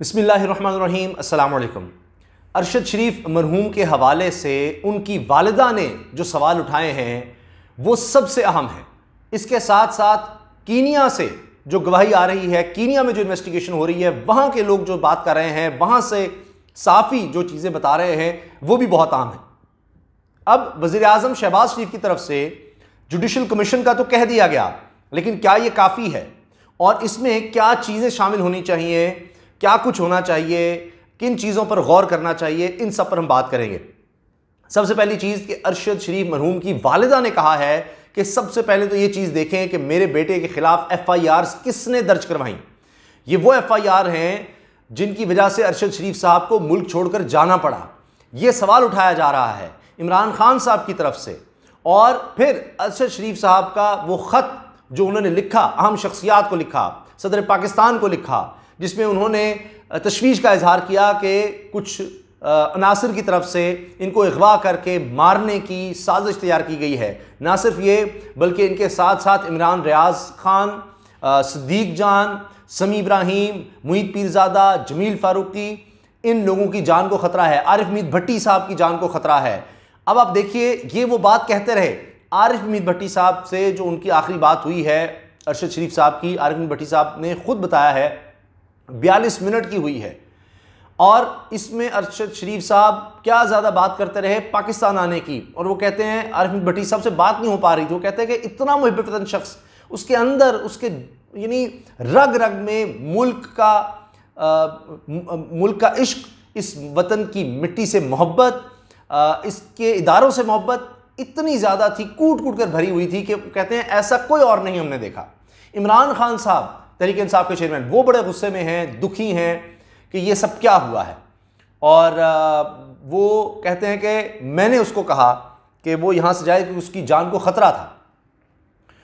बसमीम अल्लाम अरशद शरीफ मरहूम के हवाले से उनकी वालदा ने जो सवाल उठाए हैं, वो सबसे अहम है। इसके साथ साथ कीनिया से जो गवाही आ रही है, कीनिया में जो इन्वेस्टिगेशन हो रही है, वहाँ के लोग जो बात कर रहे हैं, वहाँ से साफ़ी जो चीज़ें बता रहे हैं, वो भी बहुत आम है। अब वज़ी अजम शहबाज शरीफ की तरफ़ से जुडिशल कमीशन का तो कह दिया गया, लेकिन क्या ये काफ़ी है? और इसमें क्या चीज़ें शामिल होनी चाहिए? क्या कुछ होना चाहिए, किन चीज़ों पर गौर करना चाहिए, इन सब पर हम बात करेंगे। सबसे पहली चीज़ कि अरशद शरीफ मरहूम की वालदा ने कहा है कि सबसे पहले तो ये चीज़ देखें कि मेरे बेटे के खिलाफ एफ़ आई आर किसने दर्ज करवाई। ये वो एफ़ आई आर हैं जिनकी वजह से अरशद शरीफ साहब को मुल्क छोड़कर जाना पड़ा। ये सवाल उठाया जा रहा है इमरान खान साहब की तरफ़ से। और फिर अरशद शरीफ साहब का वो ख़त जो उन्होंने लिखा, अहम शख्सियात को लिखा सदर पाकिस्तान को लिखा, जिसमें उन्होंने तशवीश का इजहार किया कि कुछ अनासर की तरफ़ से इनको अगवा करके मारने की साजिश तैयार की गई है। ना सिर्फ़ ये, बल्कि इनके साथ साथ इमरान रियाज खान सदीक जान, समी इब्राहिम मुहित पीरजादा, जमील फारूकी, इन लोगों की जान को ख़तरा है। आरिफ मीद भट्टी साहब की जान को ख़तरा है। अब आप देखिए, ये वो बात कहते रहे, आरिफ मीद भट्टी साहब से जो उनकी आखिरी बात हुई है अरशद शरीफ साहब की मीद भट्टी साहब ने खुद बताया है बयालीस मिनट की हुई है। और इसमें अरशद शरीफ साहब क्या ज़्यादा बात करते रहे? पाकिस्तान आने की। और वो कहते हैं आरिफ भट्टी साहब से बात नहीं हो पा रही थी। वो कहते हैं कि इतना मुहबतन शख्स उसके अंदर उसके यानी रग रग में मुल्क का आ, मुल्क का इश्क इस वतन की मिट्टी से मोहब्बत इसके इदारों से मोहब्बत इतनी ज़्यादा थी कूट कूट कर भरी हुई थी कि कहते हैं ऐसा कोई और नहीं हमने देखा। इमरान खान साहब तहरीक इंसाफ के चेयरमैन, वो बड़े गुस्से में हैं, दुखी हैं कि ये सब क्या हुआ है। और वो कहते हैं कि मैंने उसको कहा कि वो यहाँ से जाए कि उसकी जान को ख़तरा था।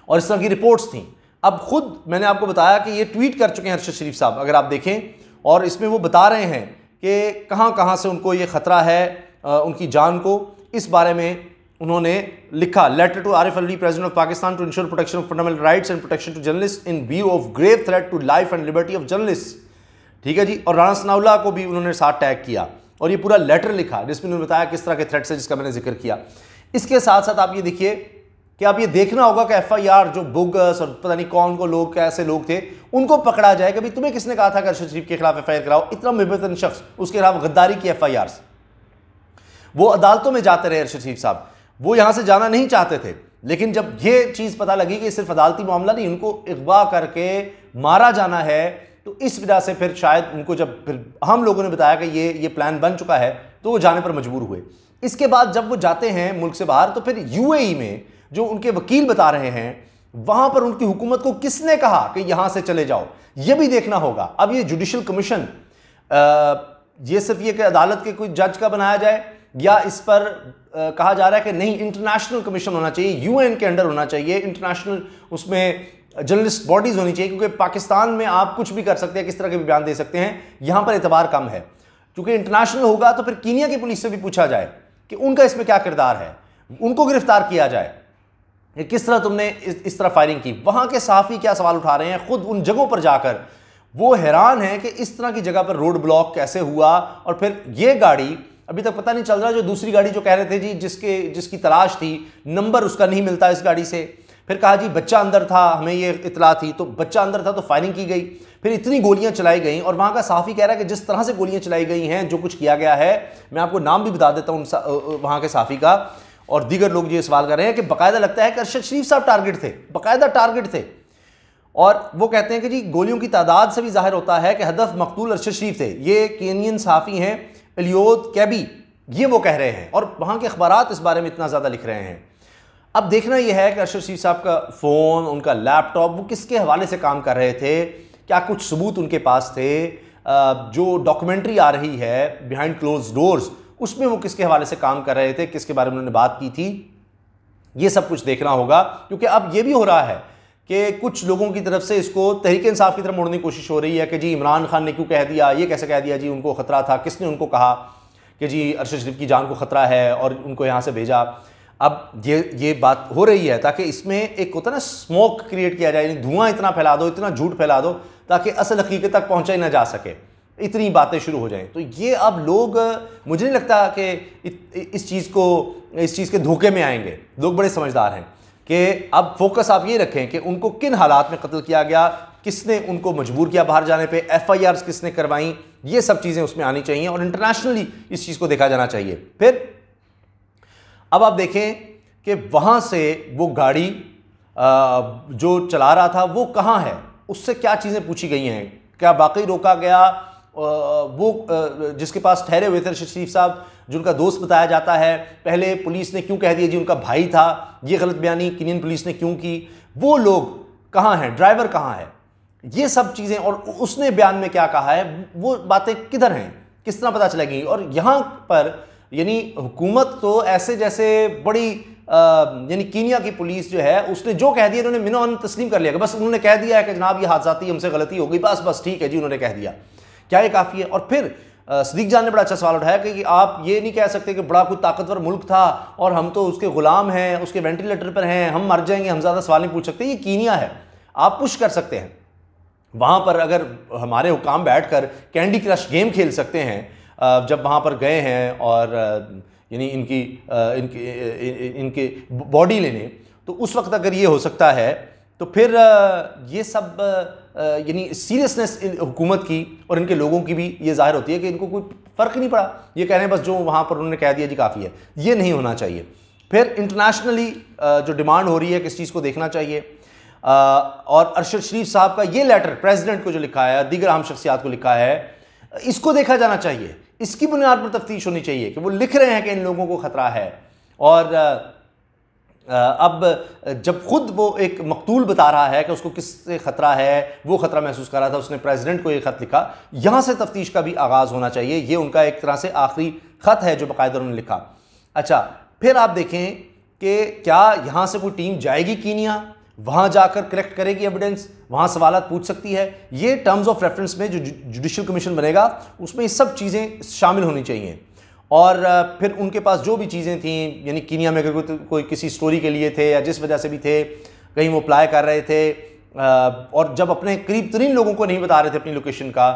और इस तरह की रिपोर्ट्स थी। अब खुद मैंने आपको बताया कि ये ट्वीट कर चुके हैं अरशद शरीफ साहब, अगर आप देखें, और इसमें वो बता रहे हैं कि कहाँ कहाँ से उनको ये ख़तरा है उनकी जान को। इस बारे में उन्होंने लिखा letter to Arif Ali president of Pakistan to ensure protection of fundamental rights and protection to journalist in view of grave threat to life and liberty of journalist ठीक है जी? और राना सनाउल्ला को भी उन्होंने साथ टैग किया। और ये पूरा लेटर लिखा, जिसमें उन्होंने बताया किस तरह के थ्रेट्स है, जिसका मैंने ज़िक्र किया। इसके साथ साथ आप ये देखिए कि आप ये देखना होगा कि एफ़ आई आर जो बुगस और पता नहीं कौन को लोग, कैसे लोग थे, उनको पकड़ा जाए। कि भाई तुम्हें किसने कहा था कि अरशद शरीफ के खिलाफ एफ़ आई आर कराओ? इतना मुबतन शख्स, उसके खिलाफ गद्दारी की एफ़ आई आर वो अदालतों में जाते रहे अरशद शरीफ साहब। वो यहाँ से जाना नहीं चाहते थे। लेकिन जब ये चीज़ पता लगी कि सिर्फ़ अदालती मामला नहीं, उनको अगवा करके मारा जाना है तो इस वजह से फिर शायद उनको जब फिर हम लोगों ने बताया कि ये ये प्लान बन चुका है तो वो जाने पर मजबूर हुए। इसके बाद जब वो जाते हैं मुल्क से बाहर तो फिर यूएई में जो उनके वकील बता रहे हैं, वहाँ पर उनकी हुकूमत को किसने कहा कि यहाँ से चले जाओ? ये भी देखना होगा। अब ये जुडिशल कमीशन ये सिर्फ़ ये कि अदालत के कोई जज का बनाया जाए या इस पर आ, कहा जा रहा है कि नहीं इंटरनेशनल कमीशन होना चाहिए यूएन के अंडर होना चाहिए इंटरनेशनल उसमें जर्नलिस्ट बॉडीज़ होनी चाहिए क्योंकि पाकिस्तान में आप कुछ भी कर सकते हैं किस तरह के भी बयान दे सकते हैं यहाँ पर एतबार कम है। क्योंकि इंटरनेशनल होगा तो फिर कीनिया की पुलिस से भी पूछा जाए कि उनका इसमें क्या किरदार है उनको गिरफ़्तार किया जाए कि किस तरह तुमने इस, इस तरह फायरिंग की। वहाँ के साफ़ी क्या सवाल उठा रहे हैं खुद उन जगहों पर जाकर वो हैरान है कि इस तरह की जगह पर रोड ब्लॉक कैसे हुआ और फिर ये गाड़ी अभी तक पता नहीं चल रहा जो दूसरी गाड़ी जो कह रहे थे जी, जिसके, जिसकी तलाश थी, नंबर उसका नहीं मिलता इस गाड़ी से। फिर कहा जी, बच्चा अंदर था, हमें ये इतला थी तो बच्चा अंदर था तो फायरिंग की गई। फिर इतनी गोलियाँ चलाई गई, और वहाँ का साफ़ी कह रहा है कि जिस तरह से गोलियाँ चलाई गई हैं, जो कुछ किया गया है, मैं आपको नाम भी बता देता हूँ वहाँ के साफ़ी का। और दीगर लोग ये सवाल कर रहे हैं कि बाकायदा लगता है कि अरशद शरीफ साहब टारगेट थे, बाकायदा टारगेट थे। और वो कहते हैं कि जी, गोलियों की तादाद से भी ज़ाहिर होता है कि हदफ मकतूल अरशद शरीफ थे। ये केनियन साफ़ी हैं एलियोद कैबी, ये वो कह रहे हैं। और वहाँ के अखबार इस बारे में इतना ज़्यादा लिख रहे हैं। अब देखना यह है कि अरशद शरीफ साहब का फ़ोन, उनका लैपटॉप, वो किसके हवाले से काम कर रहे थे? क्या कुछ सबूत उनके पास थे? जो डॉक्यूमेंट्री आ रही है बिहाइंड क्लोज डोर्स उसमें वो किसके हवाले से काम कर रहे थे? किसके बारे में उन्होंने बात की थी? ये सब कुछ देखना होगा, क्योंकि अब ये भी हो रहा है कि कुछ लोगों की तरफ़ से इसको तहरीक इंसाफ की तरफ़ मोड़ने की कोशिश हो रही है कि जी इमरान खान ने क्यों कह दिया, ये कैसे कह दिया? जी, उनको ख़तरा था। किसने उनको कहा कि जी अरशद शरीफ की जान को ख़तरा है और उनको यहाँ से भेजा? अब ये ये बात हो रही है ताकि इसमें एक होता ना स्मोक क्रिएट किया जाए धुआँ इतना फैला दो, इतना झूठ फैला दो ताकि असल हकीकत तक पहुँचा ही ना जा सके। इतनी बातें शुरू हो जाएँ। तो ये अब लोग, मुझे नहीं लगता कि इस चीज़ को, इस चीज़ के धोखे में आएँगे। लोग बड़े समझदार हैं। कि अब फोकस आप ये रखें कि उनको किन हालात में कत्ल किया गया, किसने उनको मजबूर किया बाहर जाने पे एफ़ आई आर किसने करवाई, ये सब चीज़ें उसमें आनी चाहिए और इंटरनेशनली इस चीज़ को देखा जाना चाहिए। फिर अब आप देखें कि वहाँ से वो गाड़ी जो चला रहा था वो कहाँ है? उससे क्या चीज़ें पूछी गई हैं? क्या वाकई रोका गया? वो जिसके पास ठहरे हुए थे शरीफ साहब, जिनका दोस्त बताया जाता है, पहले पुलिस ने क्यों कह दिया जी, उनका भाई था, ये गलत बयानी किनियन पुलिस ने क्यों की? वो लोग कहाँ हैं? ड्राइवर कहाँ है? ये सब चीज़ें, और उसने बयान में क्या कहा है, वो बातें किधर हैं? किस तरह पता चलेगी? और यहाँ पर, यानी हुकूमत तो ऐसे जैसे बड़ी यानी कीनिया की पुलिस जो है, उसने जो कह दिया उन्होंने मिनो तस्लीम कर लिया। बस उन्होंने कह दिया है कि जनाब, ये हादसाती हमसे गलती हो गई, बस बस, ठीक है जी, उन्होंने कह दिया। क्या ये काफ़ी है? और फिर सदीक जान ने बड़ा अच्छा सवाल उठाया कि आप ये नहीं कह सकते कि बड़ा कोई ताकतवर मुल्क था और हम तो उसके ग़ुलाम हैं, उसके वेंटिलेटर पर हैं, हम मर जाएँगे, हम ज़्यादा सवाल नहीं पूछ सकते। ये कीनिया है। आप पुश कर सकते हैं। वहाँ पर अगर हमारे हुकाम बैठ कर कैंडी क्रश गेम खेल सकते हैं जब वहाँ पर गए हैं और यानी इनकी इनकी इनके बॉडी लेने तो उस वक्त अगर ये हो सकता है तो फिर ये सब यानी सीरियसनेस हुकूमत की और इनके लोगों की भी ये ज़ाहिर होती है कि इनको कोई फ़र्क नहीं पड़ा। ये कह रहे हैं बस जो वहाँ पर उन्होंने कह दिया जी काफ़ी है। ये नहीं होना चाहिए। फिर इंटरनेशनली जो डिमांड हो रही है, किस चीज़ को देखना चाहिए। और अरशद शरीफ साहब का ये लेटर प्रेसिडेंट को जो लिखा है, दीगर आम शख्सियात को लिखा है, इसको देखा जाना चाहिए। इसकी बुनियाद पर तफ्तीश होनी चाहिए कि वो लिख रहे हैं कि इन लोगों को ख़तरा है। और अब जब खुद वो एक मकतूल बता रहा है कि उसको किससे ख़तरा है, वो ख़तरा महसूस कर रहा था, उसने प्रेसिडेंट को ये ख़त लिखा, यहाँ से तफ्तीश का भी आगाज़ होना चाहिए, ये उनका एक तरह से आखिरी ख़त है जो बाकायदा उन्होंने लिखा। अच्छा फिर आप देखें कि क्या यहाँ से कोई टीम जाएगी कीनिया? वहाँ जाकर कलेक्ट करेगी एविडेंस वहाँ सवाल पूछ सकती है? ये टर्म्स ऑफ़ रेफरेंस में जो जुडिशल कमीशन बनेगा, उसमें ये सब चीज़ें शामिल होनी चाहिए। और फिर उनके पास जो भी चीज़ें थी यानी कीनिया में अगर कोई, कोई किसी स्टोरी के लिए थे या जिस वजह से भी थे कहीं वो अप्लाई कर रहे थे और जब अपने करीब तरीन लोगों को नहीं बता रहे थे अपनी लोकेशन का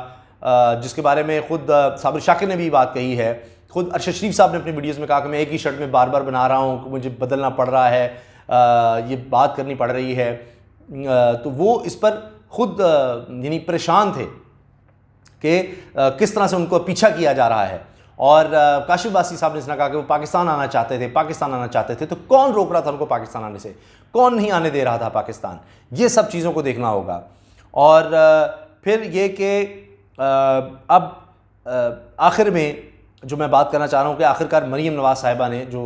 जिसके बारे में ख़ुद साबिर शाकिर ने भी बात कही है खुद अरशद शरीफ साहब ने अपनी वीडियोस में कहा कि मैं एक ही शर्ट में बार बार बना रहा हूँ मुझे बदलना पड़ रहा है ये बात करनी पड़ रही है। तो वो इस पर ख़ुद यानी परेशान थे कि किस तरह से उनको पीछा किया जा रहा है। और काशिफ बासी साहब ने इसने कहा कि वो पाकिस्तान आना चाहते थे, पाकिस्तान आना चाहते थे तो कौन रोक रहा था उनको पाकिस्तान आने से? कौन नहीं आने दे रहा था पाकिस्तान? ये सब चीज़ों को देखना होगा। और फिर ये कि अब आखिर में जो मैं बात करना चाह रहा हूँ कि आखिरकार मरीम नवाज़ साहिबा ने जो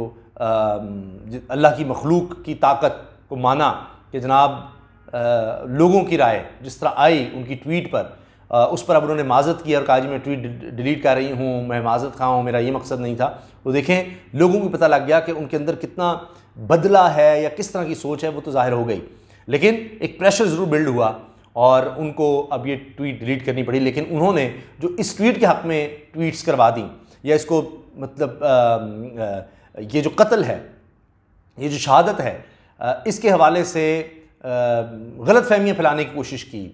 अल्लाह की मखलूक की ताकत को माना कि जनाब लोगों की राय जिस तरह आई उनकी ट्वीट पर उस पर अब उन्होंने माजत की और कहा जी मैं ट्वीट डिलीट कर रही हूँ मैं माजत खा हूँ मेरा ये मकसद नहीं था। तो देखें लोगों को पता लग गया कि उनके अंदर कितना बदला है या किस तरह की सोच है वो तो ज़ाहिर हो गई। लेकिन एक प्रेशर ज़रूर बिल्ड हुआ और उनको अब ये ट्वीट डिलीट करनी पड़ी। लेकिन उन्होंने जो इस ट्वीट के हक़ में ट्वीट्स करवा दी या इसको मतलब आ, आ, ये जो कत्ल है ये जो शहादत है आ, इसके हवाले से गलत फहमियाँ फैलाने की कोशिश की।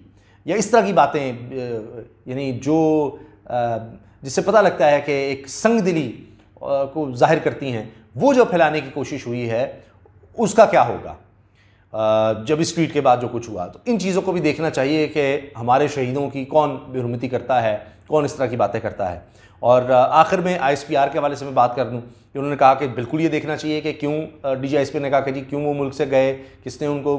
या इस तरह की बातें यानी जो जिससे पता लगता है कि एक संग दिली को ज़ाहिर करती हैं, वो जो फैलाने की कोशिश हुई है, उसका क्या होगा? जब इस ट्वीट के बाद जो कुछ हुआ तो इन चीज़ों को भी देखना चाहिए कि हमारे शहीदों की कौन बेहरमती करता है, कौन इस तरह की बातें करता है। और आखिर में आईएसपीआर के हवाले से मैं बात कर दूँ कि उन्होंने कहा कि बिल्कुल ये देखना चाहिए कि क्यों डी ने कहा कि जी क्यों वो मुल्क से गए, किसने उनको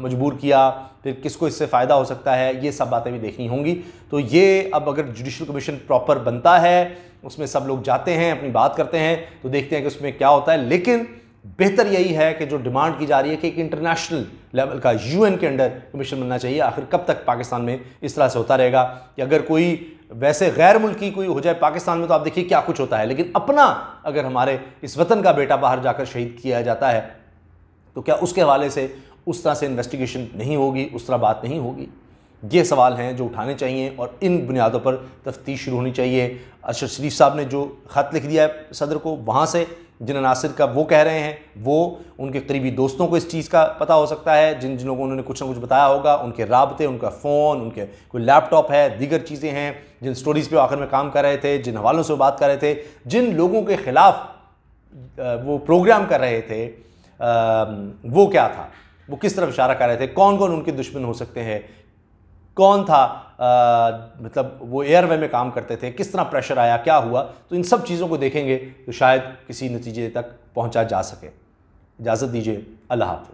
मजबूर किया, फिर किसको इससे फ़ायदा हो सकता है, ये सब बातें भी देखनी होंगी। तो ये अब अगर जुडिशल कमीशन प्रॉपर बनता है, उसमें सब लोग जाते हैं, अपनी बात करते हैं तो देखते हैं कि उसमें क्या होता है। लेकिन बेहतर यही है कि जो डिमांड की जा रही है कि एक इंटरनेशनल लेवल का यूएन के अंडर कमीशन बनना चाहिए। आखिर कब तक पाकिस्तान में इस तरह से होता रहेगा? कि अगर कोई वैसे गैर मुल्की कोई हो जाए पाकिस्तान में तो आप देखिए क्या कुछ होता है। लेकिन अपना अगर हमारे इस वतन का बेटा बाहर जाकर शहीद किया जाता है तो क्या उसके हवाले से उस तरह से इन्वेस्टिगेशन नहीं होगी? उस तरह बात नहीं होगी? ये सवाल हैं जो उठाने चाहिए और इन बुनियादों पर तफ्तीश शुरू होनी चाहिए। अरशद शरीफ साहब ने जो ख़त लिख दिया है सदर को, वहाँ से जिन अनासर का वो कह रहे हैं, वो उनके करीबी दोस्तों को इस चीज़ का पता हो सकता है, जिन जिन लोगों उन्होंने कुछ ना कुछ बताया होगा, उनके रबते, उनका फ़ोन, उनके कोई लैपटॉप है, दीगर चीज़ें हैं, जिन स्टोरीज़ पे आखिर में काम कर रहे थे, जिन हवालों से बात कर रहे थे, जिन लोगों के ख़िलाफ़ वो प्रोग्राम कर रहे थे वो क्या था, वो किस तरफ़ इशारा कर रहे थे कौन कौन उनके दुश्मन हो सकते हैं कौन था आ, मतलब वो एयरवे में काम करते थे किस तरह प्रेशर आया क्या हुआ तो इन सब चीज़ों को देखेंगे तो शायद किसी नतीजे तक पहुँचा जा सके। इजाज़त दीजिए अल्लाह हाफ़